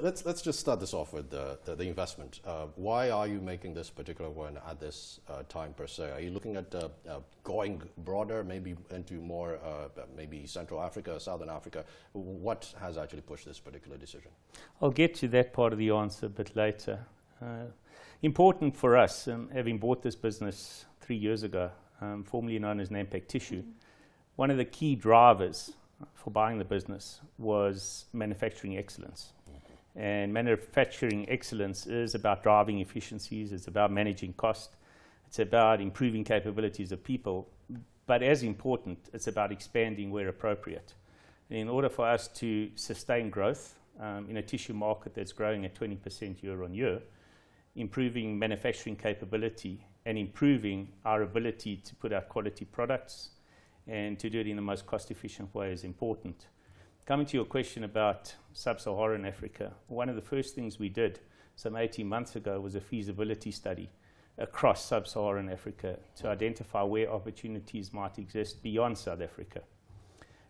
Let's, let's just start this off with the, the, the investment. Uh, why are you making this particular one at this uh, time per se? Are you looking at uh, uh going broader, maybe into more, uh, maybe Central Africa, Southern Africa? What has actually pushed this particular decision? I'll get to that part of the answer a bit later. Uh, important for us, um, having bought this business three years ago, um, formerly known as Nampak Tissue, mm -hmm. one of the key drivers for buying the business was manufacturing excellence. And manufacturing excellence is about driving efficiencies, it's about managing cost, it's about improving capabilities of people, but as important, it's about expanding where appropriate. And in order for us to sustain growth um, in a tissue market that's growing at 20% year on year, improving manufacturing capability and improving our ability to put out quality products and to do it in the most cost efficient way is important. Coming to your question about sub-Saharan Africa, one of the first things we did some 18 months ago was a feasibility study across sub-Saharan Africa to identify where opportunities might exist beyond South Africa.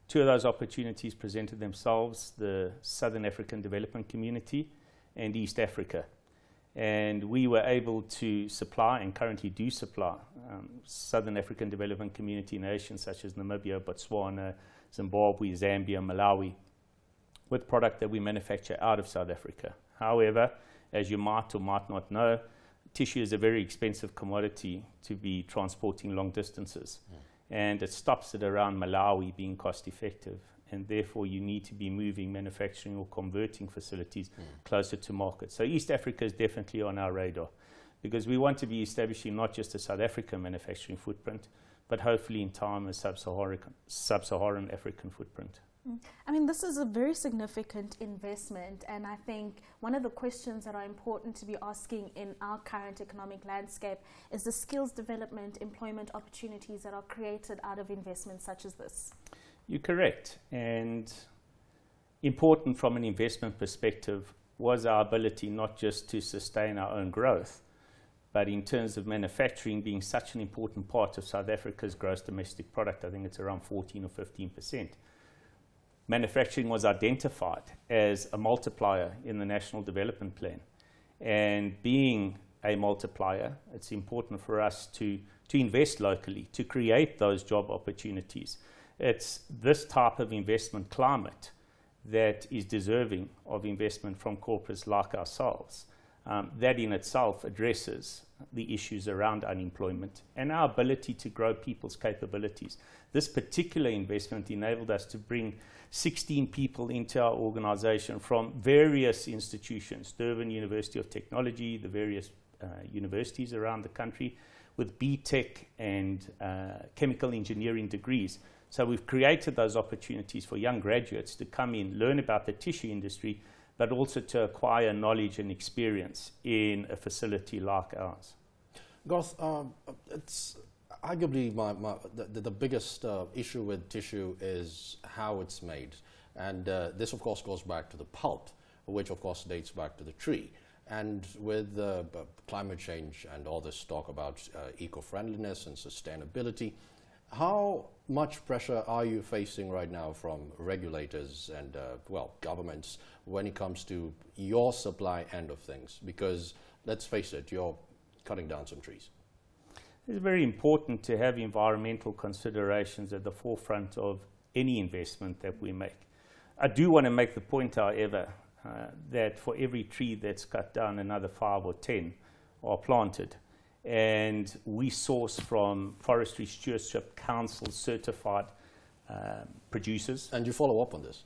Two of those opportunities presented themselves, the Southern African Development Community and East Africa. And we were able to supply and currently do supply um, Southern African Development Community nations such as Namibia, Botswana, Zimbabwe, Zambia, Malawi, with product that we manufacture out of South Africa. However, as you might or might not know, tissue is a very expensive commodity to be transporting long distances. Mm. And it stops at around Malawi being cost effective. And therefore, you need to be moving manufacturing or converting facilities mm. closer to market. So, East Africa is definitely on our radar because we want to be establishing not just a South African manufacturing footprint, but hopefully in time a sub-Saharan, sub-Saharan African footprint. Mm. I mean, this is a very significant investment, and I think one of the questions that are important to be asking in our current economic landscape is the skills development, employment opportunities that are created out of investments such as this. You're correct, and important from an investment perspective was our ability not just to sustain our own growth, but in terms of manufacturing being such an important part of South Africa's gross domestic product, I think it's around 14 or 15 percent. Manufacturing was identified as a multiplier in the National Development Plan. And being a multiplier, it's important for us to, to invest locally, to create those job opportunities. It's this type of investment climate that is deserving of investment from corporates like ourselves um, that in itself addresses the issues around unemployment and our ability to grow people's capabilities. This particular investment enabled us to bring 16 people into our organization from various institutions, Durban University of Technology, the various uh, universities around the country, with BTech and uh, chemical engineering degrees. So we've created those opportunities for young graduates to come in, learn about the tissue industry, but also to acquire knowledge and experience in a facility like ours. Garth, um, it's arguably my, my, the, the, biggest uh, issue with tissue is how it's made. And uh, this, of course, goes back to the pulp, which, of course, dates back to the tree. And with uh, climate change and all this talk about uh, eco-friendliness and sustainability, how much pressure are you facing right now from regulators and, uh, well, governments when it comes to your supply end of things? Because let's face it, you're cutting down some trees. It's very important to have environmental considerations at the forefront of any investment that we make. I do want to make the point, however, uh, that for every tree that's cut down, another five or ten are planted and we source from Forestry Stewardship Council certified um, producers. And you follow up on this?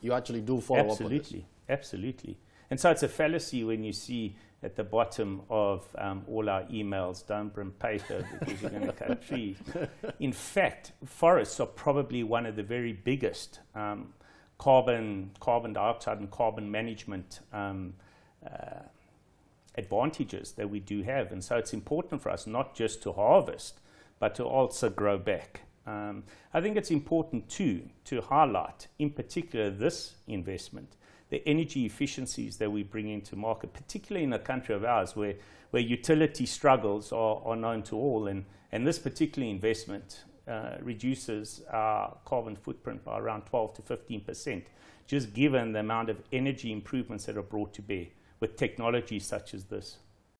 You actually do follow absolutely, up on this? Absolutely. Absolutely. And so it's a fallacy when you see at the bottom of um, all our emails, don't bring paper because you're going to cut trees. In fact, forests are probably one of the very biggest um, carbon, carbon dioxide and carbon management um, uh, advantages that we do have. And so it's important for us not just to harvest, but to also grow back. Um, I think it's important too to highlight, in particular, this investment, the energy efficiencies that we bring into market, particularly in a country of ours where, where utility struggles are, are known to all. And, and this particular investment uh, reduces our carbon footprint by around 12 to 15 percent, just given the amount of energy improvements that are brought to bear with technology such as this.